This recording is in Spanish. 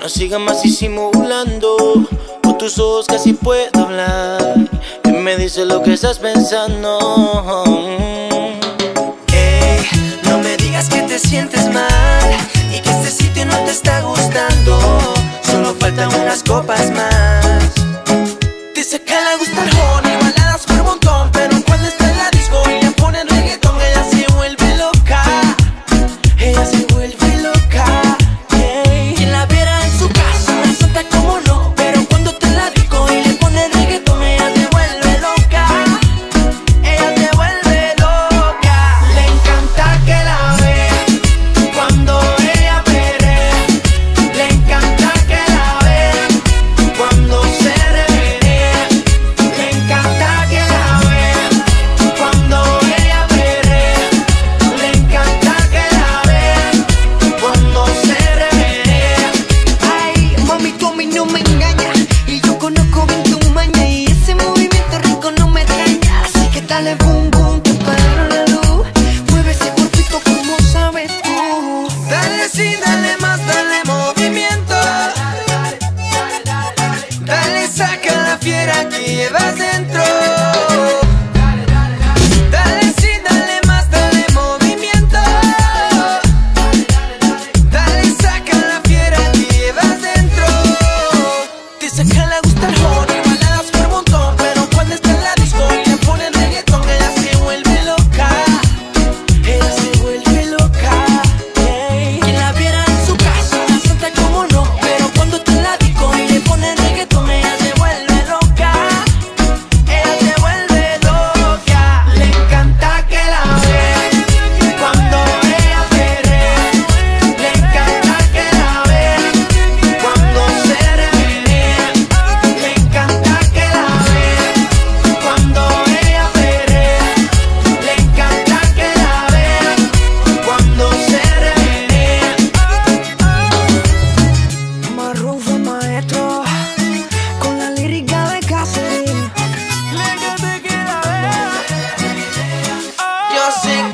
no sigas más disimulando. Con tus ojos casi puedo hablar. Y me dice lo que estás pensando. Mm. Hey, no me digas que te sientes mal Y que este sitio no te está gustando. Solo faltan unas copas más. Dale boom boom, te paro la luz. Mueve ese cuerpito como sabes tú. Dale sí, dale más, dale movimiento. Dale, dale, dale, dale Dale, saca la fiera que llevas dentro. sing